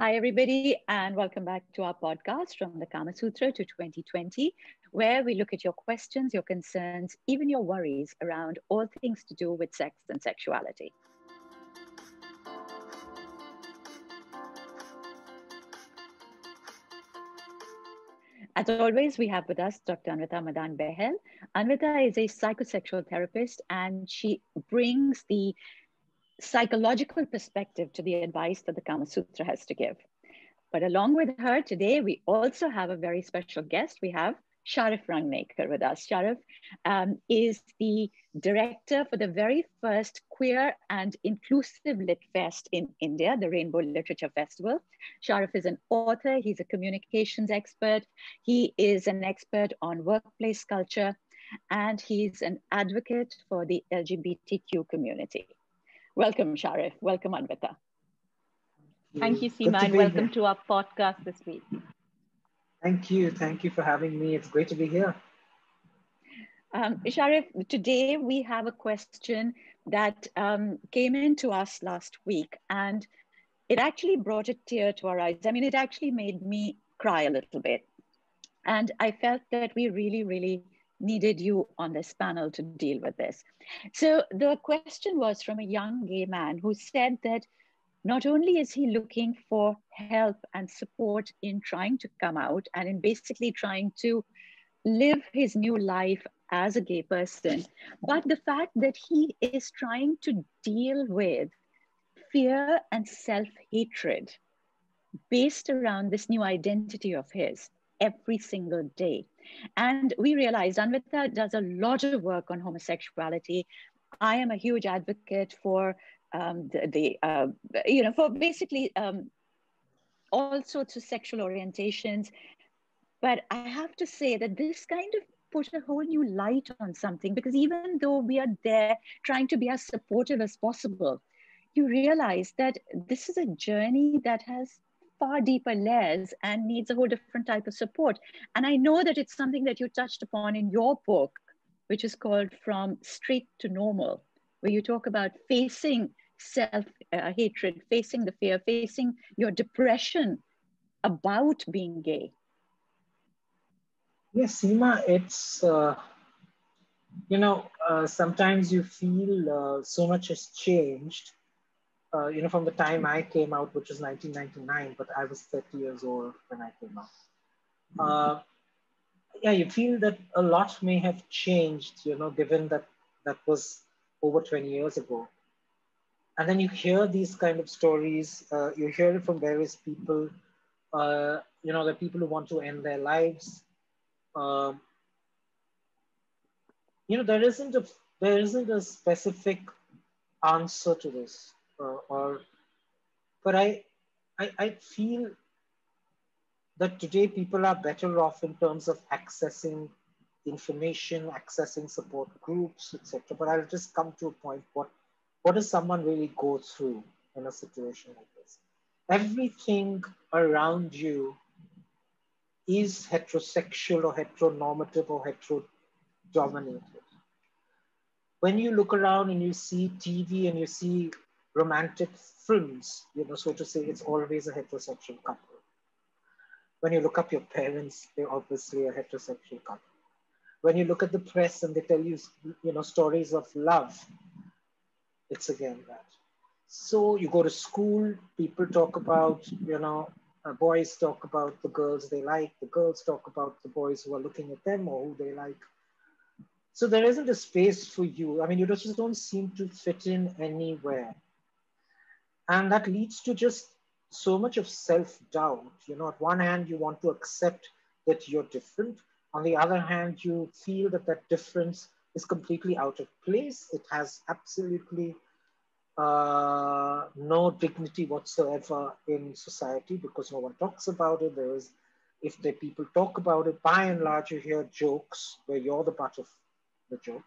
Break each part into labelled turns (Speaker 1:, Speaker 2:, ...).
Speaker 1: Hi, everybody, and welcome back to our podcast from the Kama Sutra to 2020, where we look at your questions, your concerns, even your worries around all things to do with sex and sexuality. As always, we have with us Dr. Anvita Madan Bahel. Anvita is a psychosexual therapist and she brings the psychological perspective to the advice that the Kama Sutra has to give. But along with her today, we also have a very special guest. We have Sharif Rangnekar with us. Sharif um, is the director for the very first queer and inclusive Lit Fest in India, the Rainbow Literature Festival. Sharif is an author, he's a communications expert, he is an expert on workplace culture, and he's an advocate for the LGBTQ community. Welcome, Sharif. Welcome, Anvita.
Speaker 2: Thank you, Seema, and welcome here. to our podcast this week.
Speaker 3: Thank you. Thank you for having me. It's great to be here.
Speaker 1: Um, Sharif, today we have a question that um, came in to us last week, and it actually brought a tear to our eyes. I mean, it actually made me cry a little bit. And I felt that we really, really needed you on this panel to deal with this. So the question was from a young gay man who said that not only is he looking for help and support in trying to come out and in basically trying to live his new life as a gay person, but the fact that he is trying to deal with fear and self hatred based around this new identity of his every single day. And we realized Anvita does a lot of work on homosexuality. I am a huge advocate for um, the, the uh, you know, for basically um, all sorts of sexual orientations. But I have to say that this kind of put a whole new light on something because even though we are there trying to be as supportive as possible, you realize that this is a journey that has far deeper layers and needs a whole different type of support. And I know that it's something that you touched upon in your book, which is called From Straight to Normal, where you talk about facing self uh, hatred, facing the fear, facing your depression about being gay.
Speaker 3: Yes, Seema, it's, uh, you know, uh, sometimes you feel uh, so much has changed uh, you know, from the time I came out, which was 1999, but I was 30 years old when I came out. Uh, yeah, you feel that a lot may have changed, you know, given that that was over 20 years ago. And then you hear these kind of stories, uh, you hear it from various people, uh, you know, the people who want to end their lives. Um, you know, there isn't a there isn't a specific answer to this or but I, I i feel that today people are better off in terms of accessing information accessing support groups etc but i'll just come to a point what what does someone really go through in a situation like this? Everything around you is heterosexual or heteronormative or hetero dominated when you look around and you see tv and you see romantic films, you know, so to say, it's always a heterosexual couple. When you look up your parents, they're obviously a heterosexual couple. When you look at the press and they tell you, you know, stories of love, it's again that. So you go to school, people talk about, you know, uh, boys talk about the girls they like, the girls talk about the boys who are looking at them or who they like. So there isn't a space for you. I mean, you just don't seem to fit in anywhere and that leads to just so much of self-doubt. You know at one hand you want to accept that you're different. On the other hand you feel that that difference is completely out of place. It has absolutely uh, no dignity whatsoever in society because no one talks about it. There is if the people talk about it by and large you hear jokes where you're the butt of the joke.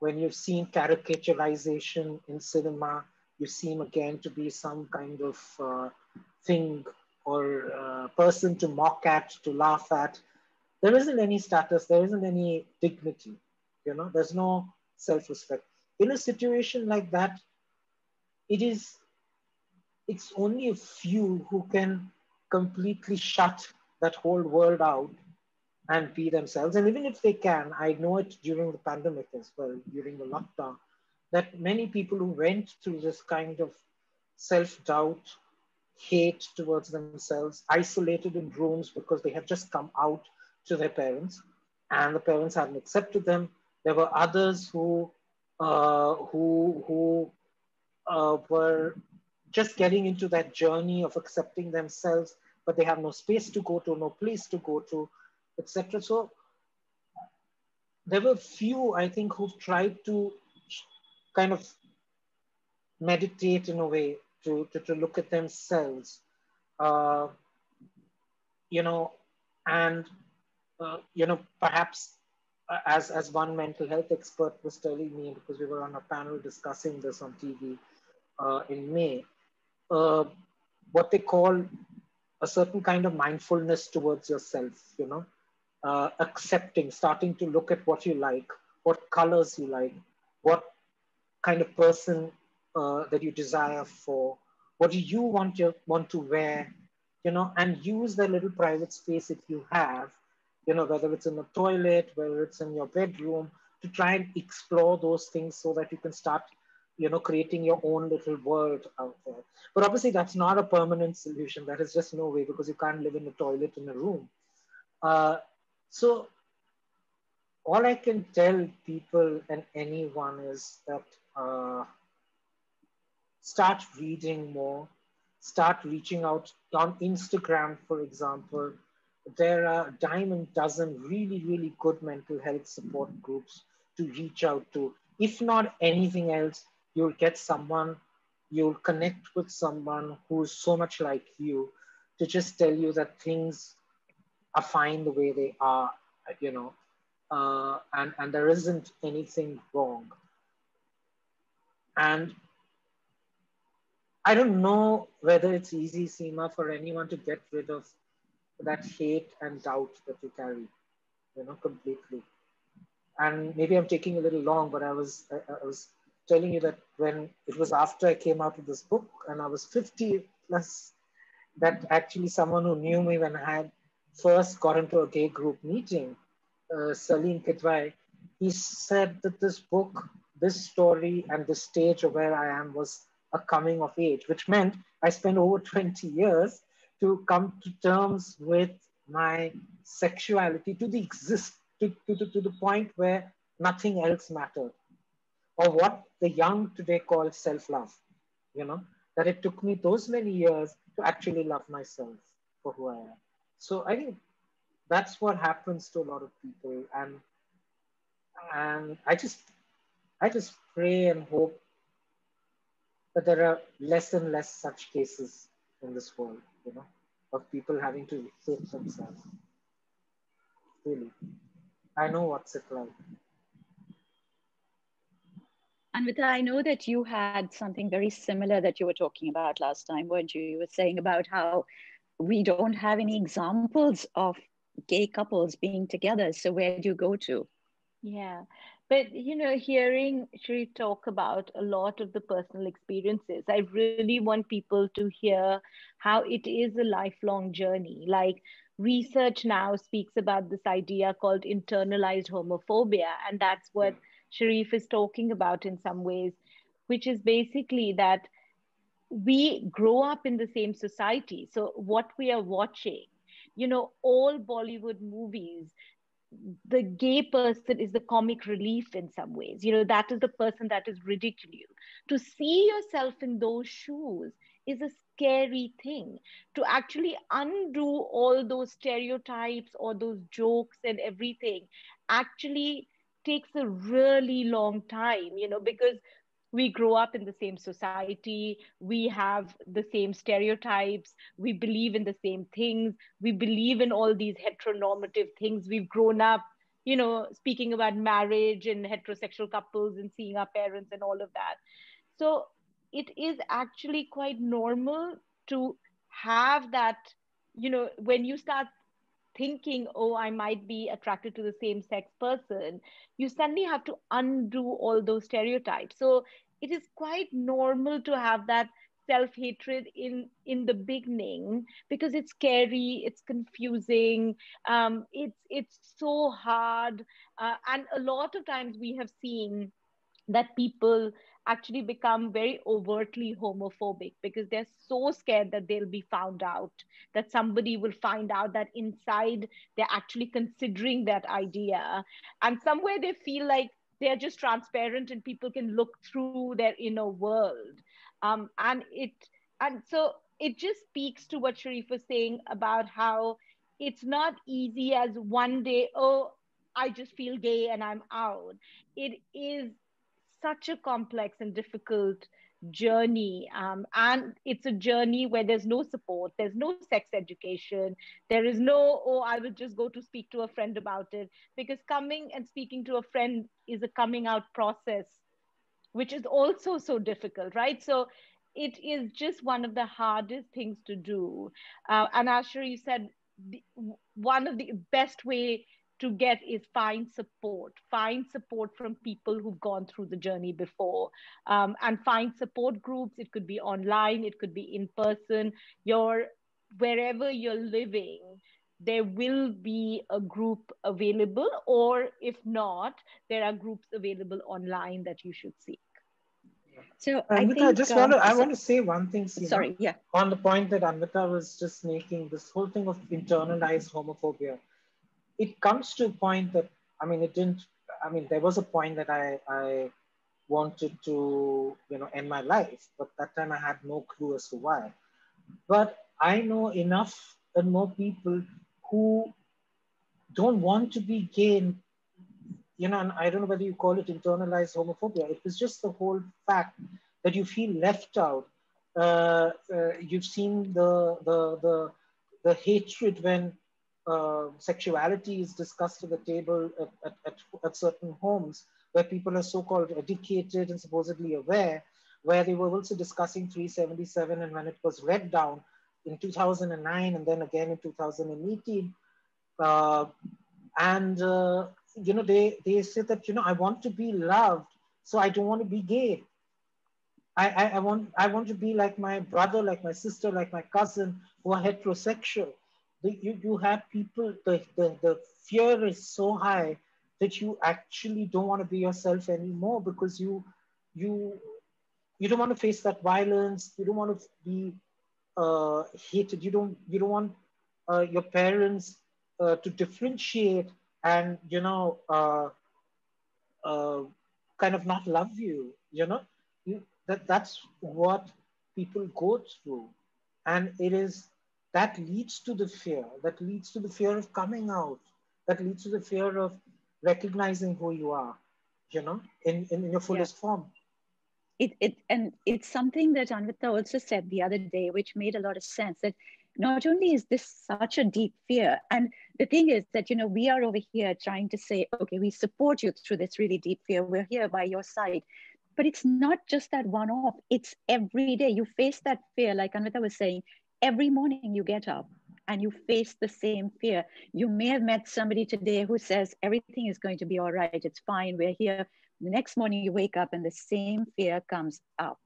Speaker 3: When you've seen caricaturization in cinema you seem again to be some kind of uh, thing or uh, person to mock at, to laugh at. There isn't any status, there isn't any dignity, you know, there's no self respect. In a situation like that, it is it's only a few who can completely shut that whole world out and be themselves. And even if they can, I know it during the pandemic as well, during the lockdown, that many people who went through this kind of self doubt, hate towards themselves, isolated in rooms because they have just come out to their parents and the parents hadn't accepted them. There were others who, uh, who, who uh, were just getting into that journey of accepting themselves, but they have no space to go to, no place to go to, etc. So there were few, I think, who tried to kind of meditate in a way to, to, to look at themselves, uh, you know, and, uh, you know, perhaps as, as one mental health expert was telling me, because we were on a panel discussing this on TV uh, in May, uh, what they call a certain kind of mindfulness towards yourself, you know, uh, accepting, starting to look at what you like, what colors you like, what kind of person uh, that you desire for, what do you want you want to wear, you know, and use the little private space if you have, you know, whether it's in the toilet, whether it's in your bedroom, to try and explore those things so that you can start you know, creating your own little world out there. But obviously, that's not a permanent solution. That is just no way because you can't live in a toilet in a room. Uh, so, all I can tell people and anyone is that uh, start reading more, start reaching out on Instagram, for example. There are dime dozen really, really good mental health support groups to reach out to. If not anything else, you'll get someone, you'll connect with someone who's so much like you to just tell you that things are fine the way they are, you know, uh, and, and there isn't anything wrong. And I don't know whether it's easy, Seema, for anyone to get rid of that hate and doubt that you carry, you know, completely. And maybe I'm taking a little long, but I was I, I was telling you that when it was after I came out with this book and I was 50 plus, that actually someone who knew me when I had first got into a gay group meeting, uh, Salim Kidwai, he said that this book, this story, and the stage of where I am was a coming of age, which meant I spent over 20 years to come to terms with my sexuality to the exist to, to, to the point where nothing else mattered or what the young today call self-love, you know, that it took me those many years to actually love myself for who I am. So I think that's what happens to a lot of people. And and I just I just pray and hope that there are less and less such cases in this world, you know, of people having to hate themselves. Really. I know what's it like.
Speaker 1: Anvita, I know that you had something very similar that you were talking about last time, weren't you? You were saying about how we don't have any examples of gay couples being together. So where do you go to?
Speaker 2: Yeah. But you know, hearing Shri talk about a lot of the personal experiences, I really want people to hear how it is a lifelong journey. Like research now speaks about this idea called internalized homophobia, and that's what hmm. Sharif is talking about in some ways, which is basically that we grow up in the same society. So, what we are watching, you know, all Bollywood movies, the gay person is the comic relief in some ways. You know, that is the person that is ridiculed. To see yourself in those shoes is a scary thing. To actually undo all those stereotypes or those jokes and everything actually takes a really long time, you know, because we grow up in the same society, we have the same stereotypes, we believe in the same things, we believe in all these heteronormative things. We've grown up, you know, speaking about marriage and heterosexual couples and seeing our parents and all of that. So it is actually quite normal to have that, you know, when you start thinking, oh, I might be attracted to the same sex person, you suddenly have to undo all those stereotypes. So it is quite normal to have that self-hatred in in the beginning because it's scary it's confusing um, it's it's so hard uh, and a lot of times we have seen that people actually become very overtly homophobic because they're so scared that they'll be found out, that somebody will find out that inside they're actually considering that idea. And somewhere they feel like they're just transparent and people can look through their inner world. Um, and it and so it just speaks to what Sharif was saying about how it's not easy as one day, oh, I just feel gay and I'm out. It is such a complex and difficult journey um, and it's a journey where there's no support there's no sex education there is no oh i will just go to speak to a friend about it because coming and speaking to a friend is a coming out process which is also so difficult right? So it is just one of the hardest things to do. Uh, and as you said the, one of the best way to get is find support find support from people who've gone through the journey before. Um, and find support groups. It could be online it could be in person. Your wherever you're living there will be a group available or if not there are groups available online that you should seek.
Speaker 1: So I, think, I
Speaker 3: just want to I want to say one thing. Seema,
Speaker 1: sorry, yeah.
Speaker 3: On the point that Anvita was just making, this whole thing of internalized homophobia it comes to a point that I mean, it didn't. I mean, there was a point that I I wanted to you know end my life, but that time I had no clue as to why. But I know enough and more people who don't want to be gay. You know, and I don't know whether you call it internalized homophobia. It was just the whole fact that you feel left out. Uh, uh, you've seen the the the the hatred when uh, sexuality is discussed at the table at, at, at, at, certain homes where people are so-called educated and supposedly aware, where they were also discussing 377 and when it was read down in 2009 and then again in 2018. Uh, and, uh, you know, they, they said that, you know, I want to be loved, so I don't want to be gay. I, I, I, want, I want to be like my brother, like my sister, like my cousin who are heterosexual the, you, you have people, the, the, the fear is so high that you actually don't want to be yourself anymore because you, you, you don't want to face that violence. You don't want to be uh, hated. You don't, you don't want uh, your parents uh, to differentiate and, you know, uh, uh, kind of not love you, you know, you, that, that's what people go through. And it is that leads to the fear, that leads to the fear of coming out, that leads to the fear of recognizing who you are, you know, in, in, in your fullest yeah. form.
Speaker 1: It, it, and it's something that Anvita also said the other day, which made a lot of sense that not only is this such a deep fear, and the thing is that, you know, we are over here trying to say, okay, we support you through this really deep fear. We're here by your side. But it's not just that one off, it's every day. You face that fear, like Anvita was saying, every morning you get up and you face the same fear. You may have met somebody today who says everything is going to be all right, it's fine, we're here. The next morning you wake up and the same fear comes up.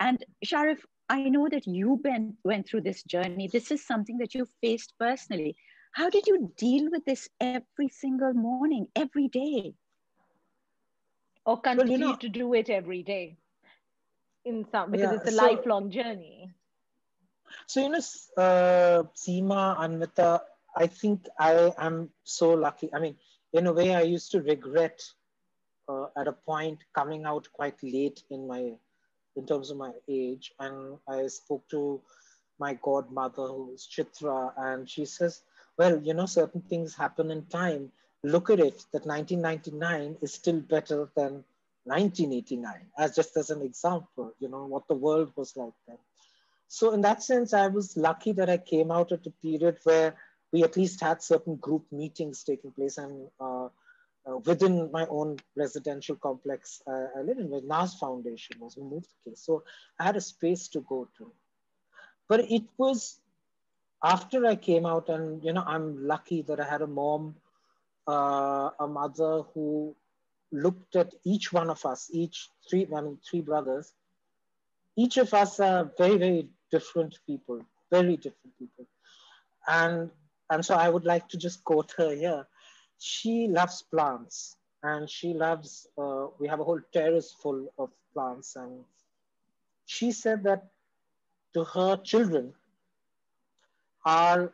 Speaker 1: And Sharif, I know that you been, went through this journey. This is something that you faced personally. How did you deal with this every single morning, every day?
Speaker 2: Or continue well, you know, to do it every day in some because yeah, it's a so, lifelong journey.
Speaker 3: So, you know, uh, Seema, Anvita, I think I am so lucky. I mean, in a way, I used to regret uh, at a point coming out quite late in my, in terms of my age. And I spoke to my godmother, who is Chitra, and she says, well, you know, certain things happen in time. Look at it, that 1999 is still better than 1989, as just as an example, you know, what the world was like then. So in that sense, I was lucky that I came out at a period where we at least had certain group meetings taking place and uh, uh, within my own residential complex uh, I live in, where Naz Foundation was, we moved the case. So I had a space to go to. But it was after I came out and, you know, I'm lucky that I had a mom, uh, a mother who looked at each one of us, each three, I mean, three brothers, each of us are very, very different people, very different people. And, and so I would like to just quote her here. She loves plants and she loves, uh, we have a whole terrace full of plants. And she said that to her children are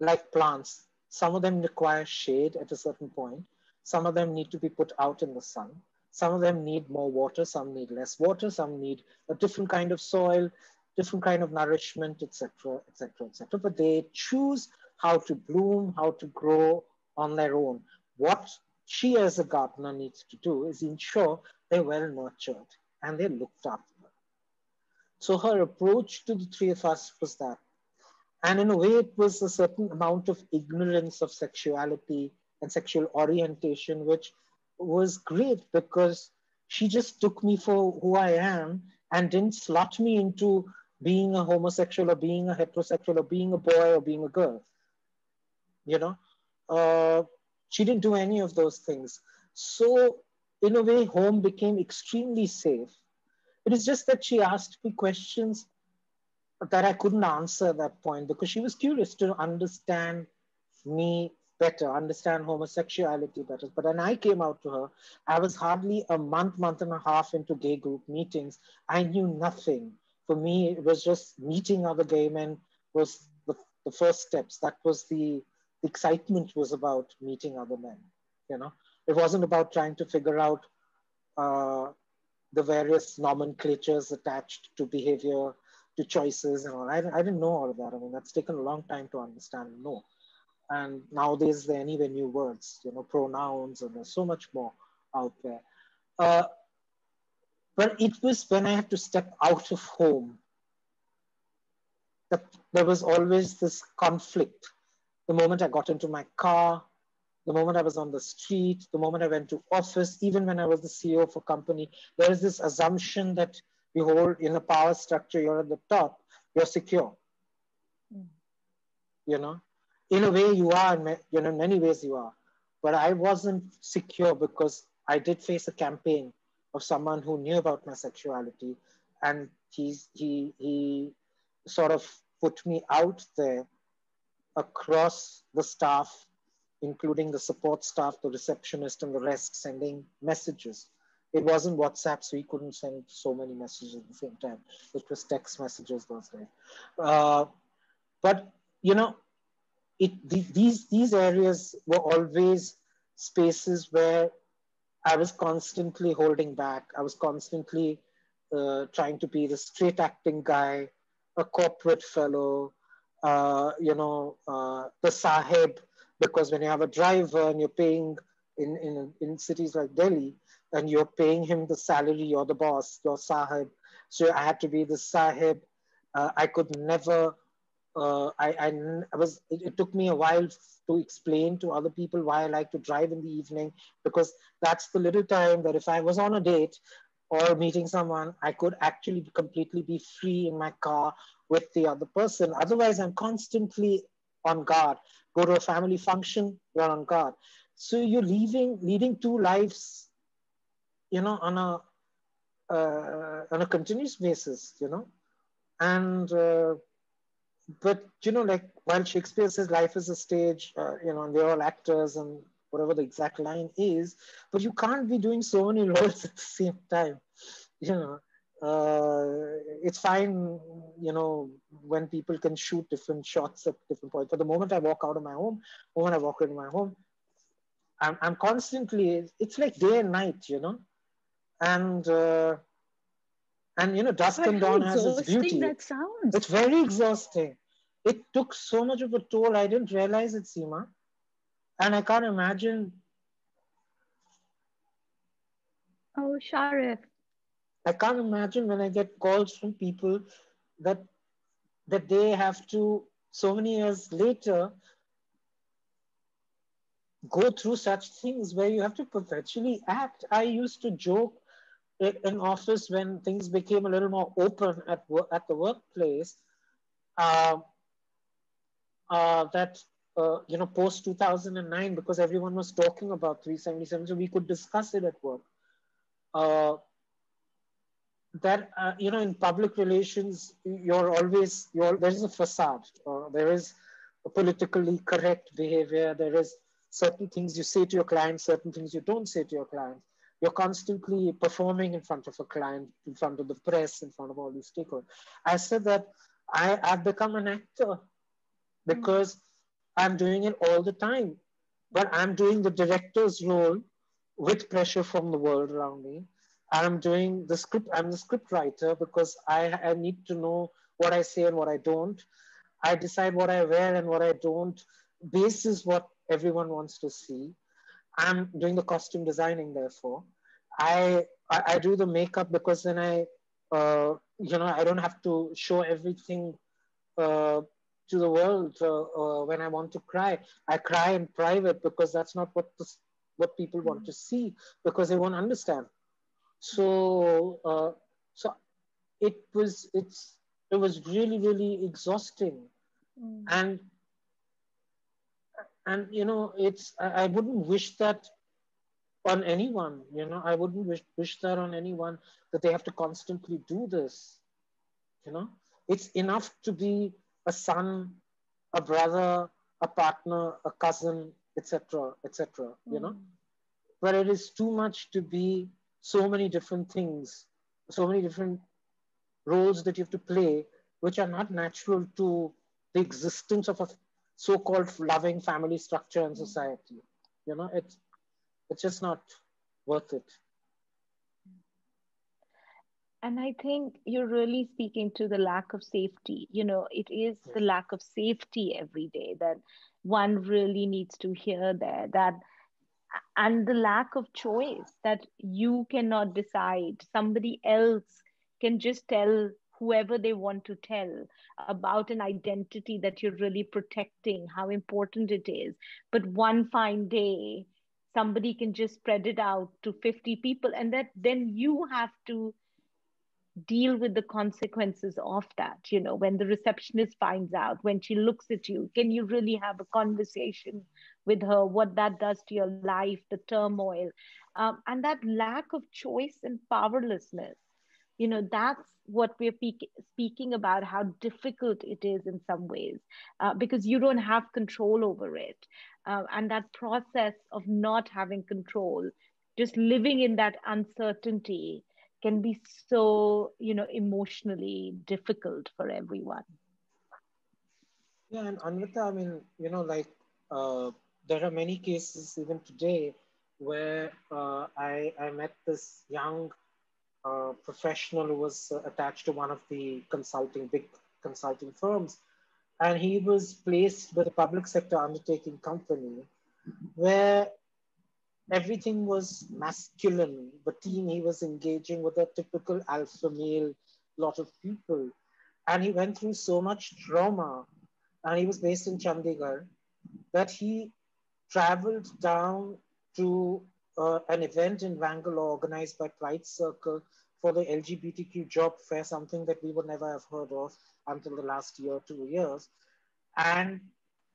Speaker 3: like plants. Some of them require shade at a certain point. Some of them need to be put out in the sun. Some of them need more water, some need less water, some need a different kind of soil, different kind of nourishment, etc., etc., etc. But they choose how to bloom, how to grow on their own. What she as a gardener needs to do is ensure they're well nurtured and they're looked after. So her approach to the three of us was that. And in a way, it was a certain amount of ignorance of sexuality and sexual orientation, which was great because she just took me for who I am and didn't slot me into being a homosexual or being a heterosexual or being a boy or being a girl. You know, uh, she didn't do any of those things. So, in a way, home became extremely safe. It is just that she asked me questions that I couldn't answer at that point because she was curious to understand me better, understand homosexuality better. But when I came out to her, I was hardly a month, month and a half into gay group meetings. I knew nothing. For me, it was just meeting other gay men was the, the first steps. That was the, the excitement was about meeting other men. You know, it wasn't about trying to figure out uh, the various nomenclatures attached to behavior, to choices and all. I, I didn't know all of that. I mean, that's taken a long time to understand and know and nowadays there are anyway new words, you know, pronouns, and there's so much more out there. Uh, but it was when I had to step out of home that there was always this conflict. The moment I got into my car, the moment I was on the street, the moment I went to office, even when I was the CEO of a company, there is this assumption that you hold in a power structure, you're at the top, you're secure. Mm. You know, in a way you are, you know, in many ways you are. But I wasn't secure because I did face a campaign of someone who knew about my sexuality, and he's, he he sort of put me out there across the staff, including the support staff, the receptionist, and the rest, sending messages. It wasn't WhatsApp, so he couldn't send so many messages at the same time. It was text messages those days. Uh, but you know, it these these areas were always spaces where I was constantly holding back. I was constantly uh, trying to be the straight acting guy, a corporate fellow, uh, you know, uh, the sahib, because when you have a driver and you're paying in, in, in cities like Delhi, and you're paying him the salary, you're the boss, you're sahib. So I had to be the sahib. Uh, I could never uh, I, I, was, it, it, took me a while to explain to other people why I like to drive in the evening, because that's the little time that if I was on a date or meeting someone, I could actually completely be free in my car with the other person. Otherwise, I'm constantly on guard. Go to a family function, you're on guard. So you're leaving, leading two lives, you know, on a, uh, on a continuous basis, you know, and uh, but you know, like while Shakespeare says life is a stage, uh, you know, and they're all actors and whatever the exact line is, but you can't be doing so many roles at the same time. You know, uh, it's fine, you know, when people can shoot different shots at different points. But the moment I walk out of my home, the moment I walk into my home, I'm, I'm constantly, it's like day and night, you know, and uh, and you know, dusk and dawn has its beauty.
Speaker 1: That sounds.
Speaker 3: It's very exhausting. It took so much of a toll. I didn't realize it, Seema. And I can't imagine.
Speaker 1: Oh, Sharif.
Speaker 3: I can't imagine when I get calls from people that that they have to so many years later go through such things where you have to perpetually act. I used to joke in office when things became a little more open at work, at the workplace, uh, uh, that uh, you know post 2009 because everyone was talking about 377, so we could discuss it at work. Uh, that uh, you know in public relations you're always you're there is a facade uh, there is a politically correct behavior there is certain things you say to your client certain things you don't say to your client you're constantly performing in front of a client in front of the press in front of all these stakeholders i said that i i've become an actor because mm-hmm. i'm doing it all the time but i'm doing the director's role with pressure from the world around me I'm doing the script. I'm the script writer because I, I need to know what I say and what I don't. I decide what I wear and what I don't. This is what everyone wants to see. I'm doing the costume designing, therefore. I I, I do the makeup because then I, uh, you know, I don't have to show everything uh, to the world uh, uh when I want to cry. I cry in private because that's not what the, what people want to see because they won't understand so uh, so it was it's it was really really exhausting mm. and and you know it's I, wouldn't wish that on anyone you know i wouldn't wish, wish that on anyone that they have to constantly do this you know it's enough to be a son a brother a partner a cousin etc etc mm. you know mm. but it is too much to be so many different things, so many different roles that you have to play, which are not natural to the existence of a so-called loving family structure and society. You know, it's it's just not worth it.
Speaker 2: And I think you're really speaking to the lack of safety. You know, it is the lack of safety every day that one really needs to hear there that and the lack of choice that you cannot decide somebody else can just tell whoever they want to tell about an identity that you're really protecting how important it is. But one fine day somebody can just spread it out to 50 people and that then you have to deal with the consequences of that you know when the receptionist finds out when she looks at you. Can you really have a conversation with her what that does to your life the turmoil? Um, and that lack of choice and powerlessness you know that's what we're pe- speaking about how difficult it is in some ways uh, because you don't have control over it. Uh, and that process of not having control just living in that uncertainty can be so you know emotionally difficult for everyone.
Speaker 3: Yeah and anvita i mean you know like uh, there are many cases even today where uh, I, I met this young professional who was uh, attached to one of the consulting big consulting firms and he was placed with a public sector undertaking company where everything was masculine. The team he was engaging with a typical alpha male lot of people. And he went through so much trauma. And he was based in Chandigarh that he traveled down to uh, an event in Bangalore organized by Pride Circle for the LGBTQ job fair, something that we would never have heard of until the last year, two years. And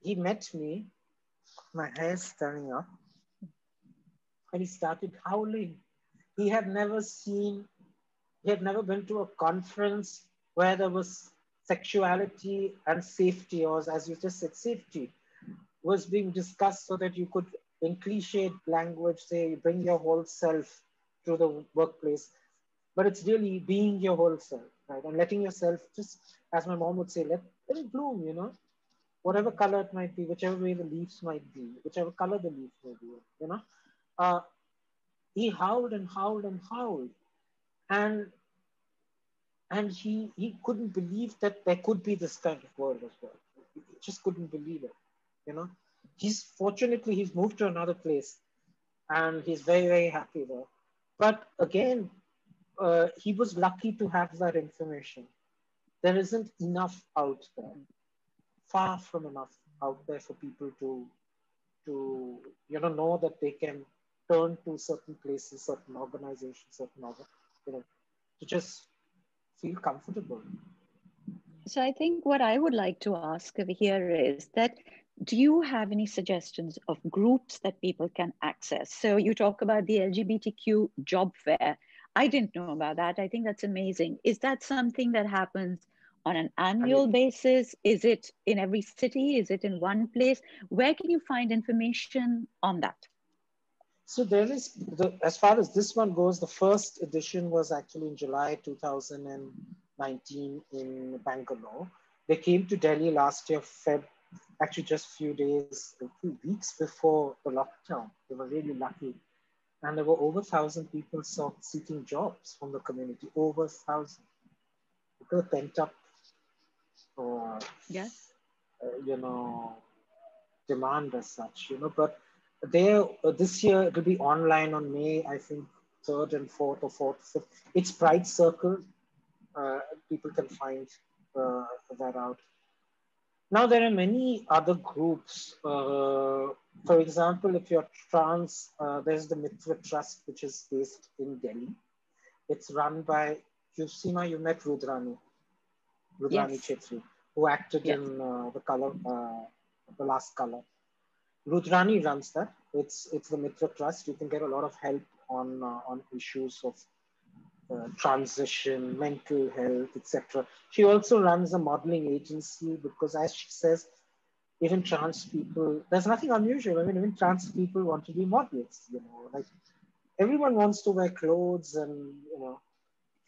Speaker 3: he met me, my hair standing up, and he started howling. He had never seen, he had never been to a conference where there was sexuality and safety, or as you just said, safety was being discussed so that you could, in cliched language, say, you bring your whole self to the workplace. But it's really being your whole self, right? And letting yourself just, as my mom would say, let, let it bloom, you know? Whatever color it might be, whichever way the leaves might be, whichever color the leaves may be, you know? uh, he howled and howled and howled. And and he he couldn't believe that there could be this kind of world as well. He just couldn't believe it. You know, he's fortunately he's moved to another place, and he's very very happy there. But again, uh, he was lucky to have that information. There isn't enough out there, far from enough out there for people to to you know know that they can turn to certain places, certain organizations, certain other, you know, to just feel comfortable.
Speaker 1: So I think what I would like to ask over here is that do you have any suggestions of groups that people can access? So you talk about the LGBTQ job fair. I didn't know about that. I think that's amazing. Is that something that happens on an annual basis? Is it in every city? Is it in one place? Where can you find information on that?
Speaker 3: So there is, the, as far as this one goes, the first edition was actually in July 2019 in Bangalore. They came to Delhi last year, Feb, actually just a few days, a few weeks before the lockdown. They were really lucky. And there were over 1,000 people sought, seeking jobs from the community, over 1,000. Because pent up, uh,
Speaker 1: yes.
Speaker 3: Uh, you know, demand as such, you know, but there uh, this year it will be online on May, I think, third and fourth or fourth, fifth. It's Pride Circle. Uh, people can find uh, that out. Now there are many other groups. Uh, for example, if you're trans, uh, there's the Mitra Trust, which is based in Delhi. It's run by Yusima. You met Rudrani, Rudrani yes. Chetri, who acted yes. in uh, the color, the last color. Rudrani runs that. It's it's the Mitra Trust. You can get a lot of help on uh, on issues of uh, transition, mental health, etc. She also runs a modeling agency because, as she says, even trans people, there's nothing unusual. I mean, even trans people want to be models. You know, like everyone wants to wear clothes and you know.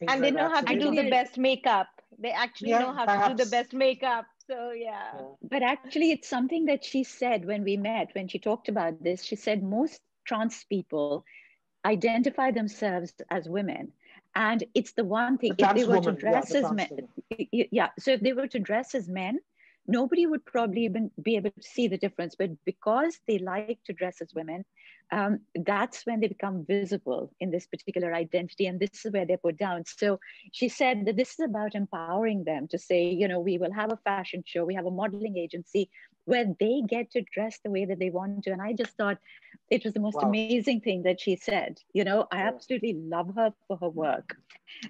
Speaker 2: And they like know that. how to do the best makeup. They actually yeah, know how perhaps. to do the best makeup so yeah
Speaker 1: but actually it's something that she said when we met when she talked about this she said most trans people identify themselves as women and it's the one thing
Speaker 3: the
Speaker 1: if they were
Speaker 3: woman,
Speaker 1: to dress
Speaker 3: yeah,
Speaker 1: as men yeah so if they were to dress as men nobody would probably even be able to see the difference. But because they like to dress as women um, that's when they become visible in this particular identity and this is where they're put down. So she said that this is about empowering them to say you know we will have a fashion show we have a modeling agency where they get to dress the way that they want to. And i just thought it was the most wow. amazing thing that she said. You know i yeah. absolutely love her for her work.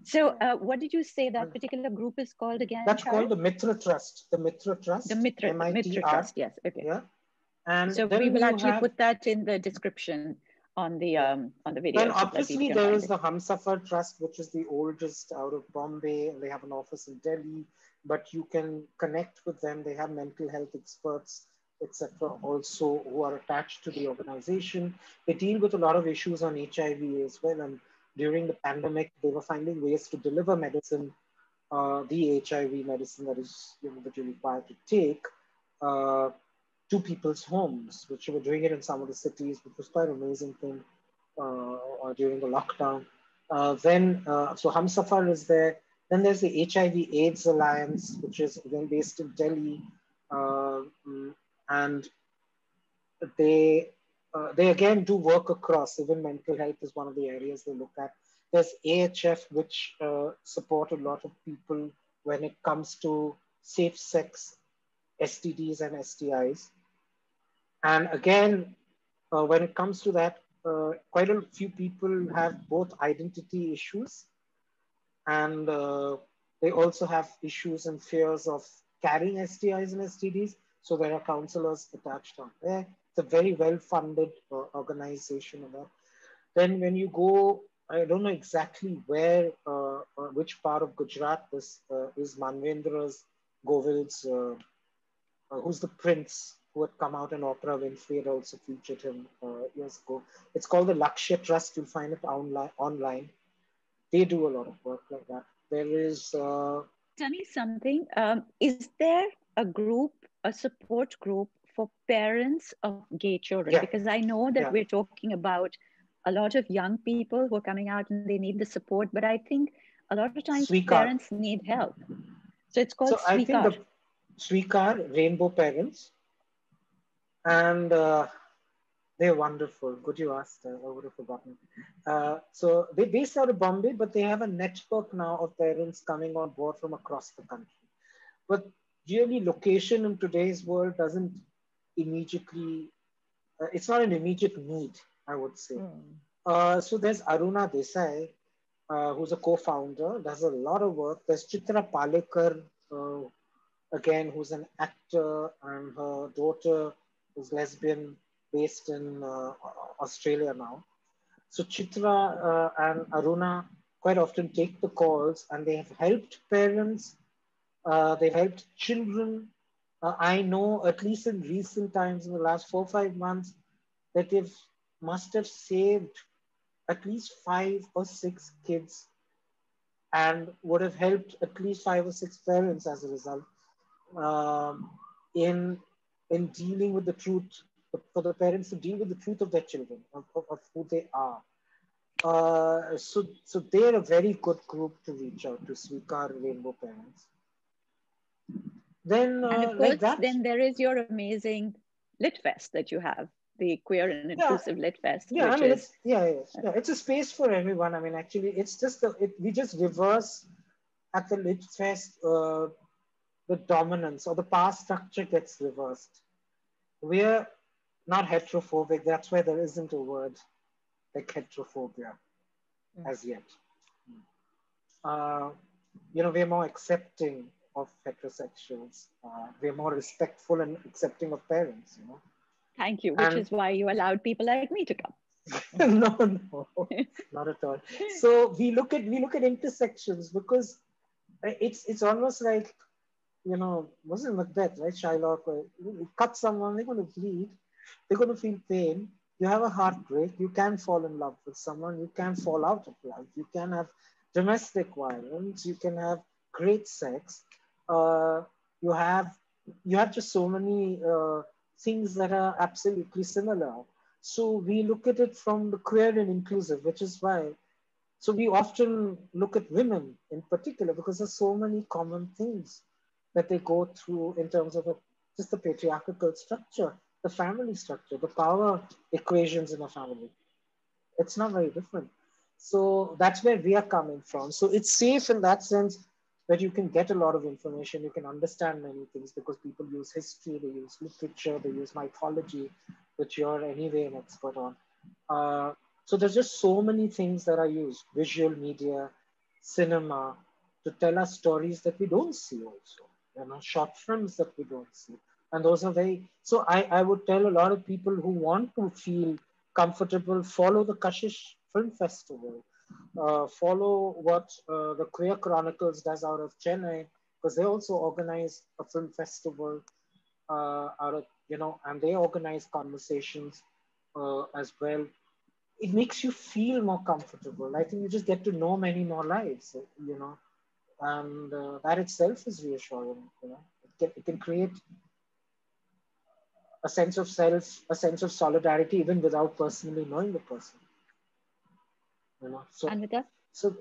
Speaker 1: So uh, what did you say that particular group is called again
Speaker 3: that's called the mitra trust the mitra trust
Speaker 1: the mitra, mitra trust yes okay.
Speaker 3: Yeah and
Speaker 1: so we will actually have, put that in the description on the um, on the video.
Speaker 3: Then obviously there is the Humsafar Trust, which is the oldest out of Bombay, and they have an office in Delhi. But you can connect with them. They have mental health experts, etc. Also who are attached to the organization. They deal with a lot of issues on HIV as well. And during the pandemic, they were finding ways to deliver medicine, uh, the HIV medicine that is you know that you're required to take. Uh, to people's homes, which were doing it in some of the cities, which was quite an amazing thing uh, during the lockdown. Uh, then, uh, so Humsafar is there. Then there's the HIV AIDS Alliance, which is again based in Delhi. Uh, mm, and they, uh, they again do work across, even mental health is one of the areas they look at. There's AHF, which uh, support a lot of people when it comes to safe sex STDs and STIs. And again, uh, when it comes to that, uh, quite a few people have both identity issues and uh, they also have issues and fears of carrying STIs and STDs. So there are counselors attached on there. It's a very well-funded uh, organization. Then when you go, I don't know exactly where, uh, uh, which part of Gujarat this is Manvendra's Gohil's uh, who's the prince who had come out in Oprah Winfrey had also featured him uh, years ago. It's called the Lakshya Trust. You'll find it online. online. They do a lot of work like that. There is. Uh,
Speaker 1: Tell me something. Um, is there a group, a support group for parents of gay children? Yeah. Because I know that yeah. we're talking about a lot of young people who are coming out and they need the support, but I think a lot of times parents need help. So it's called so I think the,
Speaker 3: Sweekar, Rainbow Parents, and uh, they're wonderful. Good you asked, uh, I would have forgotten. Uh, so they're based out of Bombay, but they have a network now of parents coming on board from across the country. But really, location in today's world doesn't immediately, uh, it's not an immediate need, I would say. Mm. so there's Aruna Desai, uh, who's a co-founder, does a lot of work. There's Chitra Palekar, uh, again, who's an actor, and her daughter is lesbian, based in uh, Australia now. So Chitra uh, and Aruna quite often take the calls and they have helped parents, uh, they've helped children. I know, at least in recent times, in the last four five months, that they've must have saved at least five or six kids and would have helped at least five or six parents as a result um, in, in dealing with the truth, for the parents to deal with the truth of their children, of, of, of who they are. Uh, so, so they're a very good group to reach out to, Sweekar Rainbow Parents.
Speaker 1: Then, uh, and of course, like then there is your amazing Lit Fest that you have the queer and inclusive
Speaker 3: yeah.
Speaker 1: lit fest
Speaker 3: yeah I mean, is, it's, yeah, yeah, yeah it's a space for everyone i mean actually it's just the, it, we just reverse at the lit fest uh, the dominance or the power structure gets reversed we're not heterophobic that's why there isn't a word like heterophobia mm. as yet uh, you know we're more accepting of heterosexuals uh, we're more respectful and accepting of parents you know
Speaker 1: Thank you, which and, is why you allowed people like me to come.
Speaker 3: no, no, not at all. So we look at we look at intersections because it's it's almost like you know wasn't Macbeth right? Shylock, you cut someone, they're going to bleed, they're going to feel pain. You have a heartbreak. You can fall in love with someone. You can fall out of love. You can have domestic violence. You can have great sex. Uh, you have you have just so many. Uh, things that are absolutely similar. So we look at it from the queer and inclusive, which is why. So we often look at women in particular because there's so many common things that they go through in terms of a, just the patriarchal structure, the family structure, the power equations in a family. It's not very different. So that's where we are coming from. So it's safe in that sense that you can get a lot of information, you can understand many things because people use history, they use literature, they use mythology, which you're anyway an expert on. Uh, so there's just so many things that are used, visual media, cinema, to tell us stories that we don't see also, you know, short films that we don't see. And those are very, so I, I would tell a lot of people who want to feel comfortable, follow the Kashish Film Festival uh, follow what uh, the Queer Chronicles does out of Chennai, because they also organize a film festival uh, out of, you know, and they organize conversations uh, as well. It makes you feel more comfortable. I think you just get to know many more lives, you know, and uh, that itself is reassuring, you know. It can, it can create a sense of self, a sense of solidarity, even without personally knowing the person you know so so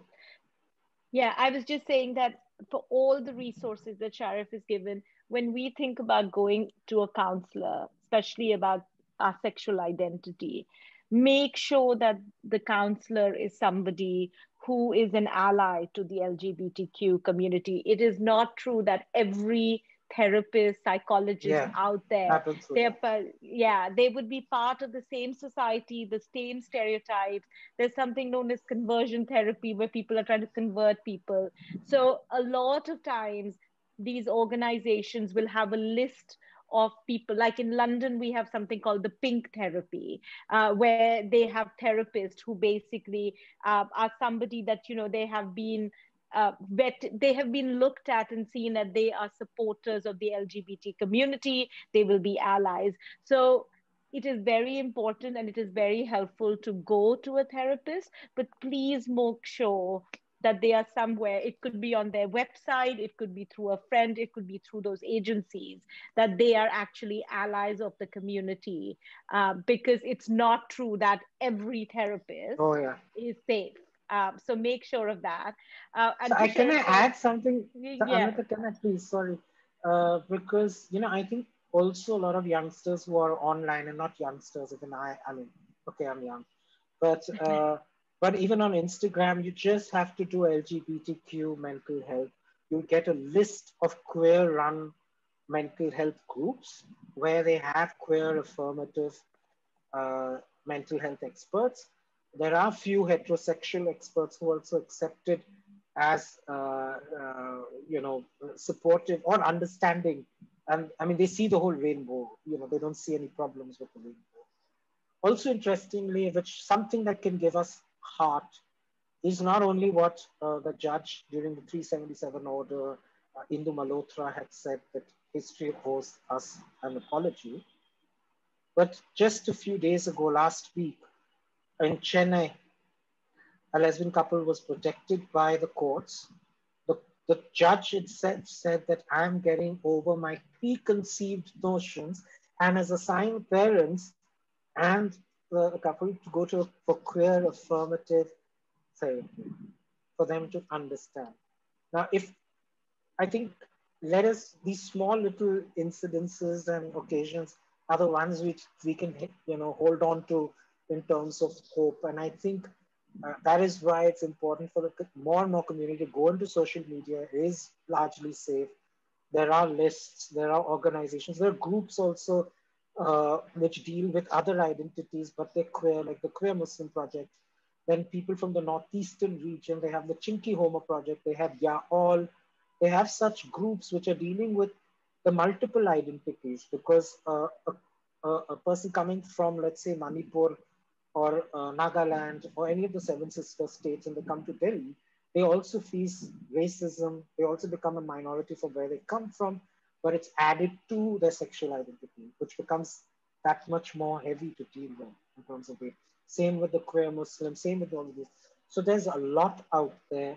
Speaker 2: yeah i was just saying that for all the resources that sharif has given when we think about going to a counselor especially about our sexual identity make sure that the counselor is somebody who is an ally to the lgbtq community it is not true that every therapist, psychologist yeah, out there. They're, yeah, they would be part of the same society, the same stereotypes. There's something known as conversion therapy where people are trying to convert people. So a lot of times these organizations will have a list of people like in london we have something called the pink therapy uh, where they have therapists who basically uh, are somebody that you know they have been uh, vet, they have been looked at and seen that they are supporters of the LGBT community. They will be allies. So it is very important and it is very helpful to go to a therapist, but please make sure that they are somewhere. It could be on their website, it could be through a friend, it could be through those agencies, that they are actually allies of the community. Uh, because it's not true that every therapist
Speaker 3: oh, yeah.
Speaker 2: is safe. Um, so make sure of that. Uh,
Speaker 3: and so I, can I add something? Yeah. Can I please? Sorry. Uh, because, you know, I think also a lot of youngsters who are online and not youngsters, even I, I mean, okay, I'm young, but, uh, but even on Instagram, you just have to do LGBTQ mental health. You'll get a list of queer run mental health groups where they have queer affirmative uh, mental health experts. There are few heterosexual experts who also accepted as uh, uh, you know supportive or understanding. And i mean they see the whole rainbow. You know they don't see any problems with the rainbow. Also interestingly which something that can give us heart is not only what uh, the judge during the 377 order, uh, Indu Malhotra had said that history owes us an apology, but just a few days ago, last week, in Chennai, a lesbian couple was protected by the courts. The, the judge itself said that I'm getting over my preconceived notions and as assigned parents and the couple to go to for queer affirmative therapy for them to understand. Now, if I think let us these small little incidences and occasions are the ones which we can you know hold on to in terms of hope, and I think uh, that is why it's important for the more and more community to go into social media is largely safe. There are lists, there are organizations, there are groups also uh, which deal with other identities, but they're queer, like the Queer Muslim Project. Then people from the northeastern region, they have the Chinky Homo Project, they have Ya All, they have such groups which are dealing with the multiple identities because uh, a, a, person coming from, let's say, Manipur or uh, Nagaland or any of the seven sister states and they come to Delhi, they also face racism. They also become a minority from where they come from but it's added to their sexual identity, which becomes that much more heavy to deal with in terms of it. Same with the queer Muslim, same with all of this. So there's a lot out there,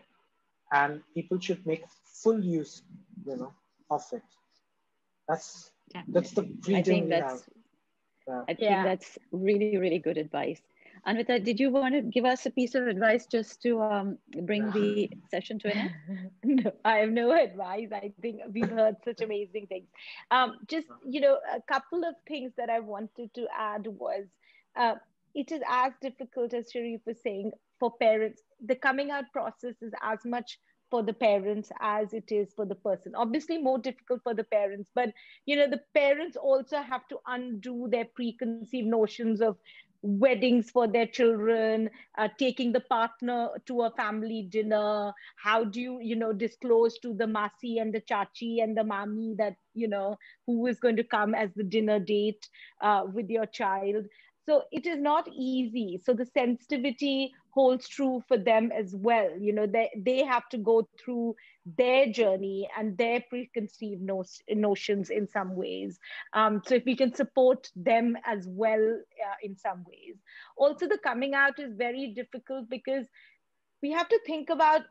Speaker 3: and people should make full use, you know, of it. That's yeah. that's the freedom
Speaker 1: I think
Speaker 3: we
Speaker 1: that's,
Speaker 3: have. Yeah.
Speaker 1: I think
Speaker 2: Yeah.
Speaker 1: that's really, really good advice. Anvita, did you want to give us a piece of advice just to um, bring the session to an end?
Speaker 2: no, I have no advice. I think we've heard such amazing things. Um, just, you know, a couple of things that I wanted to add was uh, it is as difficult as Sharif was saying for parents. The coming out process is as much for the parents as it is for the person obviously more difficult for the parents but you know the parents also have to undo their preconceived notions of weddings for their children uh, taking the partner to a family dinner. How do you you know disclose to the masi and the chachi and the mami that you know who is going to come as the dinner date uh, with your child so it is not easy. So the sensitivity holds true for them as well. You know they, they have to go through their journey and their preconceived no, notions in some ways. Um, so if we can support them as well uh, in some ways. Also the coming out is very difficult because we have to think about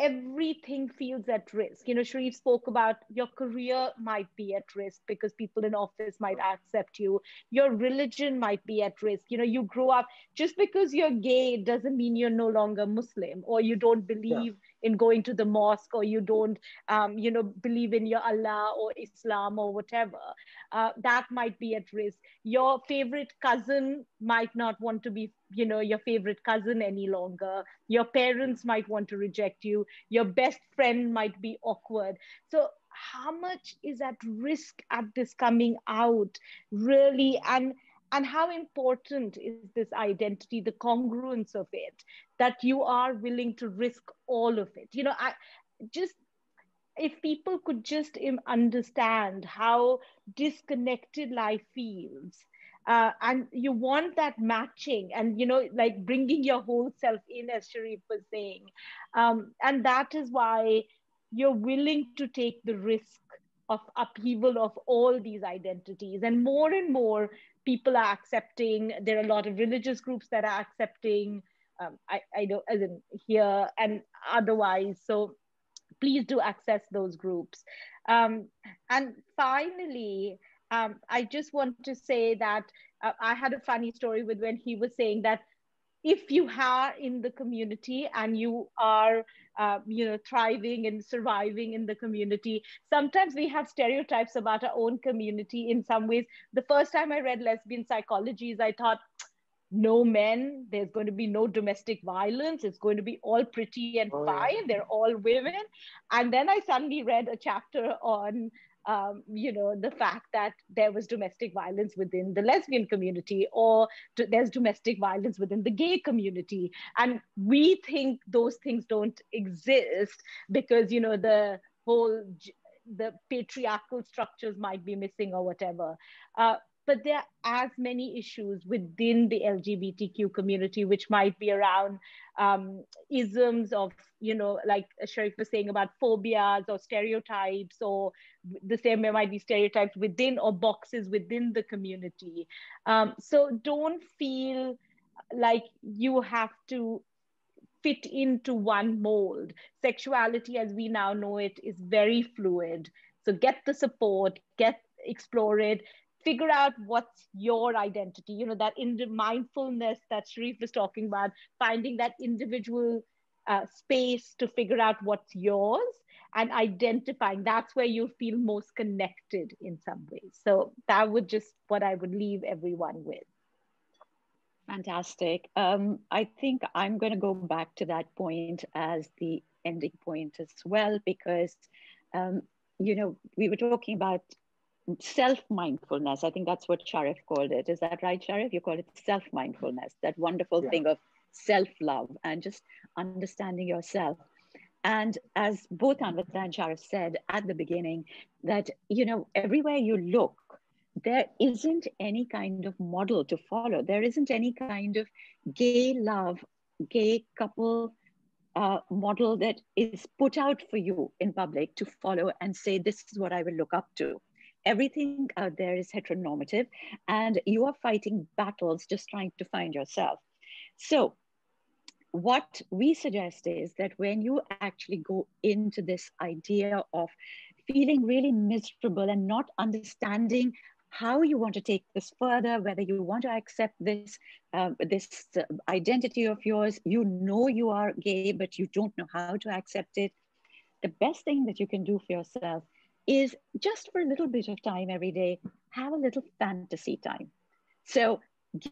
Speaker 2: everything feels at risk. You know, Sharif spoke about your career might be at risk because people in office might accept you. Your religion might be at risk. You know, you grow up just because you're gay doesn't mean you're no longer Muslim or you don't believe yeah. In going to the mosque or you don't, um, you know, believe in your Allah or Islam or whatever. Uh, that might be at risk. Your favorite cousin might not want to be you know your favorite cousin any longer your parents might want to reject you your best friend might be awkward so how much is at risk at this coming out really and and how important is this identity the congruence of it that you are willing to risk all of it? You know i just if people could just understand how disconnected life feels uh, and you want that matching and you know like bringing your whole self in as sharif was saying um, and that is why you're willing to take the risk of upheaval of all these identities. And more and more people are accepting. There are a lot of religious groups that are accepting um, I, I know as in here and otherwise. So please do access those groups. Um, and finally um, I just want to say that uh, I had a funny story with when he was saying that if you are in the community and you are uh, you know thriving and surviving in the community. Sometimes we have stereotypes about our own community in some ways. The first time i read lesbian psychologies i thought no men there's going to be no domestic violence. It's going to be all pretty and oh, fine. Yeah. they're all women. And then i suddenly read a chapter on um, you know, the fact that there was domestic violence within the lesbian community or there's domestic violence within the gay community. And we think those things don't exist because, you know, the whole the patriarchal structures might be missing or whatever. Uh, but there are as many issues within the LGBTQ community, which might be around um, isms of, you know, like Sharif was saying about phobias or stereotypes, or the same there might be stereotypes within or boxes within the community. Um, so don't feel like you have to fit into one mold. Sexuality, as we now know it, is very fluid. So get the support, get explore it, figure out what's your identity you know that in the mindfulness that sharif was talking about finding that individual uh, space to figure out what's yours and identifying that's where you feel most connected in some ways so that would just what i would leave everyone with.
Speaker 1: Fantastic. Um, i think i'm going to go back to that point as the ending point as well because um, you know we were talking about self-mindfulness. I think that's what Sharif called it. Is that right, Sharif? You call it self-mindfulness, that wonderful yeah. thing of self-love and just understanding yourself. And as both Anvita and Sharif said at the beginning, that you know, everywhere you look, there isn't any kind of model to follow. There isn't any kind of gay love, gay couple uh, model that is put out for you in public to follow and say, this is what I will look up to everything out there is heteronormative and you are fighting battles just trying to find yourself. So what we suggest is that when you actually go into this idea of feeling really miserable and not understanding how you want to take this further, whether you want to accept this uh, this identity of yours, you know you are gay, but you don't know how to accept it. The best thing that you can do for yourself is just for a little bit of time every day, have a little fantasy time. So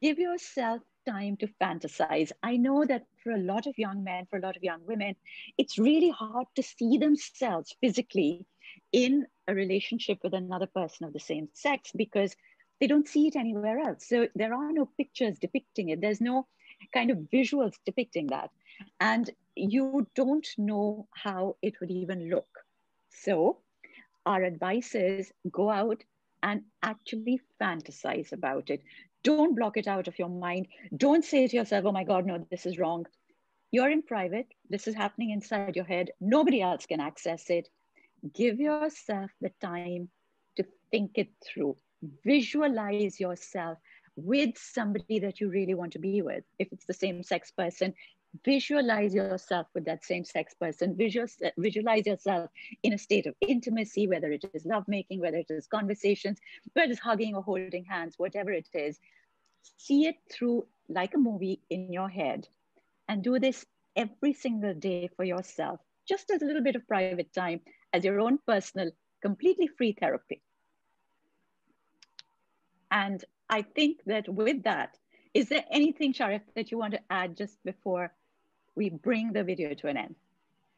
Speaker 1: give yourself time to fantasize. I know that for a lot of young men, for a lot of young women, it's really hard to see themselves physically in a relationship with another person of the same sex because they don't see it anywhere else. So there are no pictures depicting it. There's no kind of visuals depicting that. And you don't know how it would even look. So our advice is go out and actually fantasize about it. Don't block it out of your mind. Don't say to yourself, oh my God, no, this is wrong. You're in private. This is happening inside your head. Nobody else can access it. Give yourself the time to think it through. Visualize yourself with somebody that you really want to be with. If it's the same sex person, visualize yourself with that same sex person. Visual, uh, visualize yourself in a state of intimacy whether it is lovemaking whether it is conversations whether it's hugging or holding hands whatever it is. See it through like a movie in your head and do this every single day for yourself just as a little bit of private time as your own personal completely free therapy. And i think that with that is there anything, Sharif, that you want to add just before we bring the video to an end?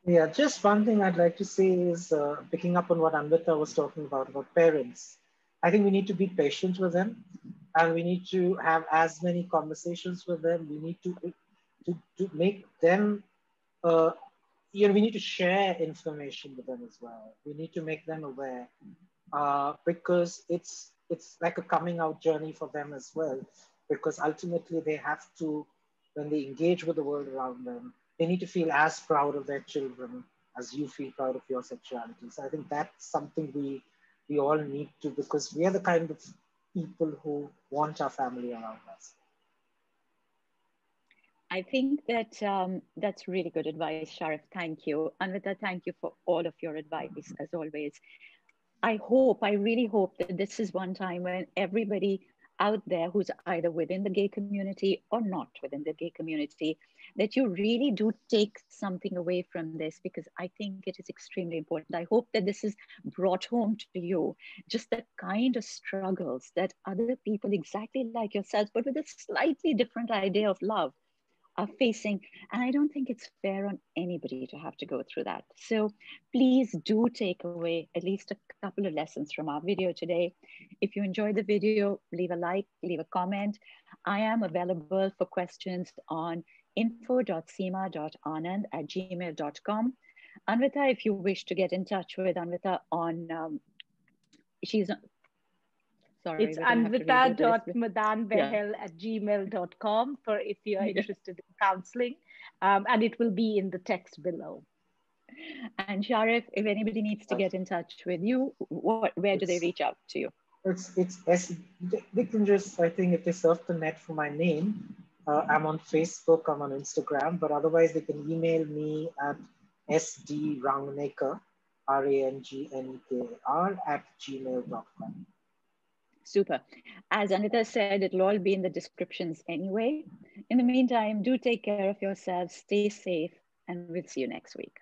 Speaker 3: Yeah, just one thing I'd like to say is uh, picking up on what Anvita was talking about, about parents. I think we need to be patient with them and we need to have as many conversations with them. We need to, to, to make them, uh, you know, we need to share information with them as well. We need to make them aware uh, because it's, it's like a coming out journey for them as well because ultimately they have to, when they engage with the world around them, they need to feel as proud of their children as you feel proud of your sexuality. So I think that's something we we all need to because we are the kind of people who want our family around us.
Speaker 1: I think that um, that's really good advice, Sharif. Thank you. Anvita, thank you for all of your advice, as always. I hope, I really hope that this is one time when everybody out there who's either within the gay community or not within the gay community, that you really do take something away from this because I think it is extremely important. I hope that this is brought home to you just the kind of struggles that other people, exactly like yourselves, but with a slightly different idea of love, are facing. And I don't think it's fair on anybody to have to go through that. So please do take away at least a couple of lessons from our video today. If you enjoyed the video, leave a like, leave a comment. I am available for questions on info.seema.anand at gmail.com. Anvita, if you wish to get in touch with Anvita on, um, she's
Speaker 2: Sorry, it's anvita.madanbahel yeah. at gmail.com for if you are interested in counseling. Um, and it will be in the text below.
Speaker 1: And Sharif, if anybody needs to get in touch with you, what, where do they reach out to you?
Speaker 3: It's, it's, it's they can just, I think if they surf the net for my name. Uh, I'm on Facebook, I'm on Instagram, but otherwise they can email me at sdrangnekar, R-A-N-G-N-E-K-R at gmail.com.
Speaker 1: Super. As Anita said, it'll all be in the descriptions anyway. In the meantime, do take care of yourselves, stay safe, and we'll see you next week.